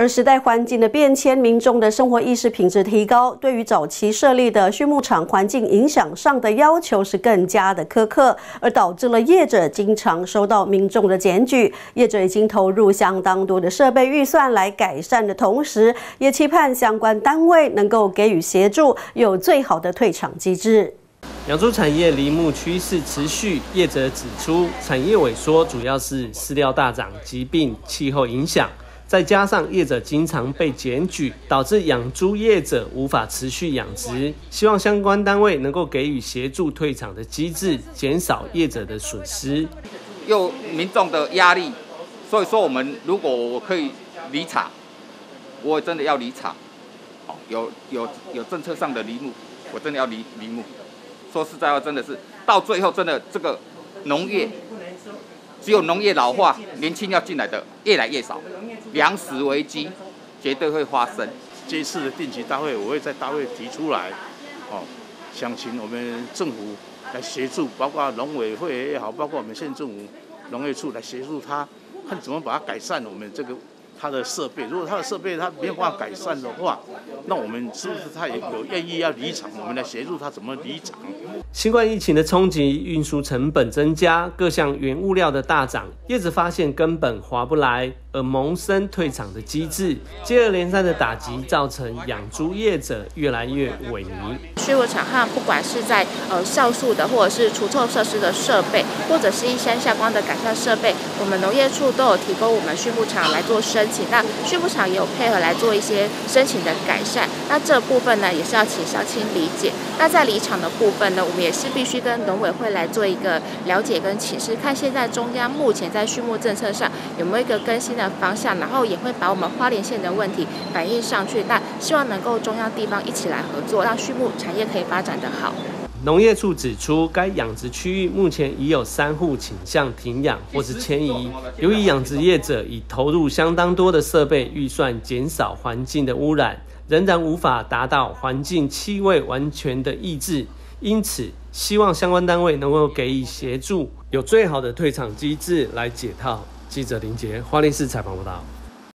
而时代环境的变迁，民众的生活意识品质提高，对于早期设立的畜牧场环境影响上的要求是更加的苛刻，而导致了业者经常收到民众的检举。业者已经投入相当多的设备预算来改善的同时，也期盼相关单位能够给予协助，有最好的退场机制。养猪产业离牧趋势持续，业者指出，产业萎缩主要是饲料大涨、疾病、气候影响。再加上业者经常被检举，导致养猪业者无法持续养殖。希望相关单位能够给予协助退场的机制，减少业者的损失。又民众的压力，所以说我们如果我可以离场，我真的要离场。有有有政策上的离牧，我真的要离离牧。说实在话，真的是到最后，真的这个农业。只有农业老化，年轻要进来的越来越少，粮食危机绝对会发生。这一次的定期大会，我会在大会提出来，哦，想请我们政府来协助，包括农委会也好，包括我们县政府农业处来协助他，看怎么把它改善我们这个。它的设备，如果它的设备它没有办法改善的话，那我们是不是他也有愿意要离场？我们来协助他怎么离场？新冠疫情的冲击，运输成本增加，各项原物料的大涨，叶子发现根本划不来，而萌生退场的机制，接二连三的打击，造成养猪业者越来越萎靡。畜牧场上，不管是在呃酵素的，或者是除臭设施的设备，或者是一些下关的改善设备，我们农业处都有提供我们畜牧场来做申请。那畜牧场也有配合来做一些申请的改善，那这部分呢也是要请乡亲理解。那在离场的部分呢，我们也是必须跟农委会来做一个了解跟请示，看现在中央目前在畜牧政策上有没有一个更新的方向，然后也会把我们花莲县的问题反映上去。那希望能够中央地方一起来合作，让畜牧产业可以发展得好。农业处指出，该养殖区域目前已有三户倾向停养或是迁移。由于养殖业者已投入相当多的设备预算，减少环境的污染，仍然无法达到环境气味完全的抑制。因此，希望相关单位能够给予协助，有最好的退场机制来解套。记者林杰，花莲市采访报道。